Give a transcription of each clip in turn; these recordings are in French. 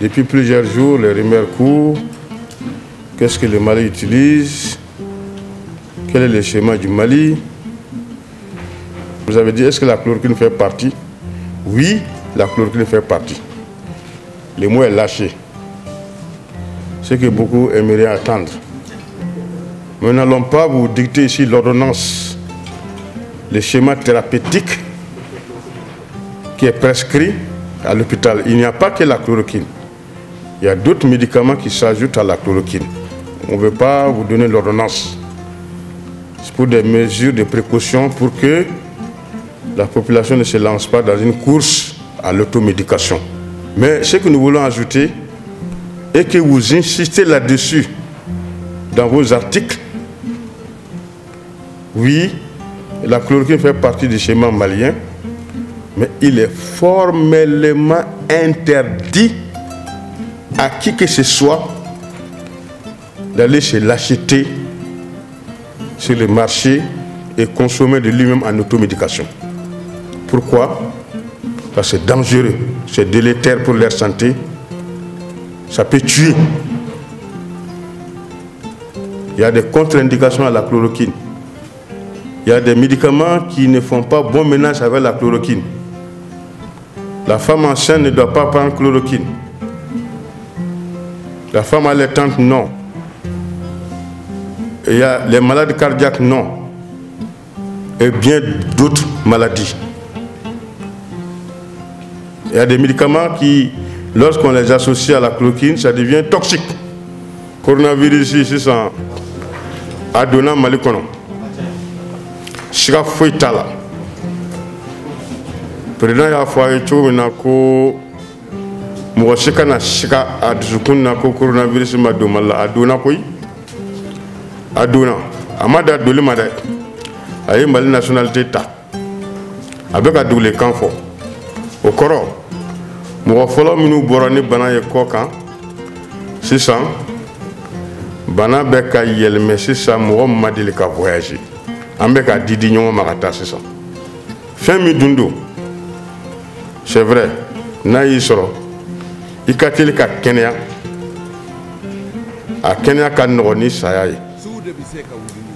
Depuis plusieurs jours, les rumeurs courent. Qu'est-ce que le Mali utilise? Quel est le schéma du Mali? Vous avez dit, est-ce que la chloroquine fait partie? Oui, la chloroquine fait partie. Le mot est lâché. Ce que beaucoup aimeraient attendre. Nous n'allons pas vous dicter ici l'ordonnance, le schéma thérapeutique qui est prescrit à l'hôpital. Il n'y a pas que la chloroquine. Il y a d'autres médicaments qui s'ajoutent à la chloroquine. On ne veut pas vous donner l'ordonnance. C'est pour des mesures de précaution pour que la population ne se lance pas dans une course à l'automédication. Mais ce que nous voulons ajouter et que vous insistez là-dessus dans vos articles, oui, la chloroquine fait partie du schéma malien, mais il est formellement interdit à qui que ce soit d'aller se l'acheter sur le marché et consommer de lui-même en automédication. Pourquoi? Parce que c'est dangereux, c'est délétère pour leur santé, ça peut tuer. Il y a des contre-indications à la chloroquine. Il y a des médicaments qui ne font pas bon ménage avec la chloroquine. La femme enceinte ne doit pas prendre chloroquine. La femme allaitante, non. Il y a les malades cardiaques, non. Et bien d'autres maladies. Il y a des médicaments qui, lorsqu'on les associe à la chloroquine, ça devient toxique. Coronavirus ici, c'est Adona Malikono. Siga foyi t'a la. Président y'a fɔ a ye mɔgɔ si kana siga a dusukun na ko coronavirus ma don mali la a donna koyi a donna a ma da doli ma dɛ a ye mali nationalité ta. A bɛ ka dugulekan fɔ o kɔrɔ mɔgɔ fɔlɔ minnu bɔra ni bana ye kɔ kan sisan bana bɛ ka yɛlɛmɛ sisan mɔgɔ min ma deli ka voyage an bɛ ka di di ɲɔgɔn ma ka taa sisan fɛn min dun don c'est vrai n'a y'i sɔrɔ i ka teli ka kɛnɛya. A kɛnɛya ka nɔgɔn ni saya ye.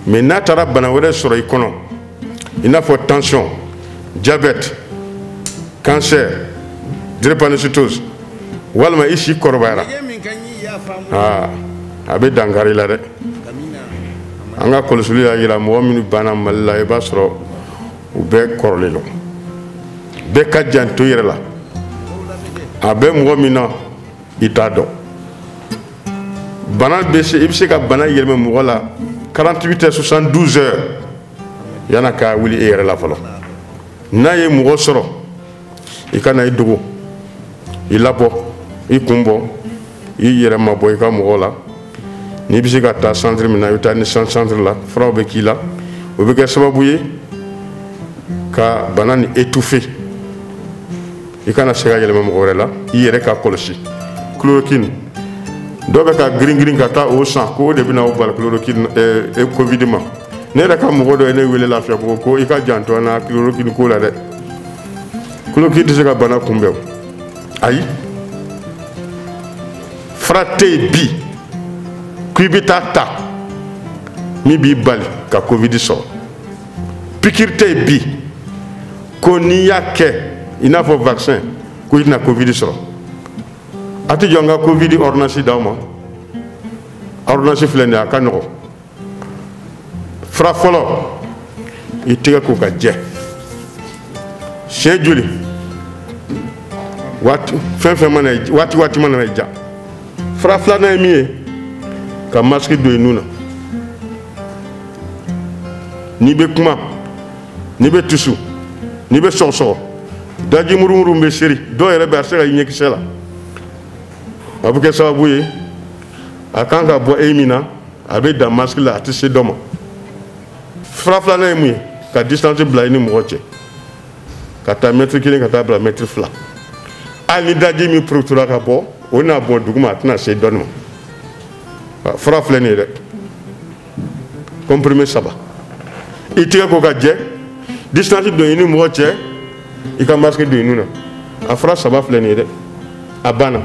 Mais n'a taara bana tension diabète cancer drépanocytose walima i si kɔrɔbayara. A dankari la dɛ. An ka kɔlɔsili y'a mɔgɔ minnu la i b'a sɔrɔ u bɛɛ kɔrɔlen i t'a dɔn. Bana bɛ se i bɛ se ka bana yɛlɛmɛ mɔgɔ la 48 heures 72 heures yan'a ka wuli e yɛrɛ la fɔlɔ. N'a ye mɔgɔ sɔrɔ i ka na i dogo i labɔ i kun bɔ i yɛrɛ i ka mɔgɔw la. N'i bɛ centre min na i bɛ taa centre la furaw bɛ k'i la. O bɛ kɛ sababu ye ka bana ni étouffer. I kana se ka yɛlɛma mɔgɔ wɛrɛ la i chloroquine dɔw bɛ ka girin girin ka taa o san ko o de bɛna o bali chloroquine ɛɛ covid ma. Ne yɛrɛ ka mɔgɔ dɔ ye ne wele lafiyabugu ko i ka janto an na chloroquine ko la dɛ chloroquine tɛ se ka bana kunbɛn o ayi fura tɛ yen bi. Ko i bɛ taa ta min b'i bali ka covid sɔrɔ pikiri tɛ yen bi ko n'i y'a kɛ i n'a fɔ vaccin ko i tɛna covid sɔrɔ a tɛ jɔ n ka covid ordonnance d'aw ma ordonnance filɛ nin ye a ka nɔgɔn fura fɔlɔ i tɛgɛ ko ka jɛ siɲɛ joli waati fɛn fɛn mana waati waati mana i ja fura filanan ye min ye ka masiki don i nun na n'i bɛ kuma. N'i bɛ tusu. N'i bɛ sɔgɔsɔgɔ daji murumuru bɛ seri dɔw yɛrɛ bɛ a se ka i ɲɛkisɛ la a bɛ kɛ sababu ye a kan ka bɔ e min na a bɛ dan masiki la a tɛ se dɔ ma. Fura filanan ye mun ye ka distance bila i ni mɔgɔ cɛ. Ka taa mɛtiri kelen ka taa bila mɛtiri fila. Hali ni daji min porotora ka bɔ o n'a bɔn duguma a tɛna se dɔɔni ma. Fura filɛ nin ye dɛ. Comprimé saba. I tɛgɛ ko ka jɛ distance don i ni mɔgɔ cɛ i ka masque don i nun na. A fura saba filɛ nin ye dɛ. A banna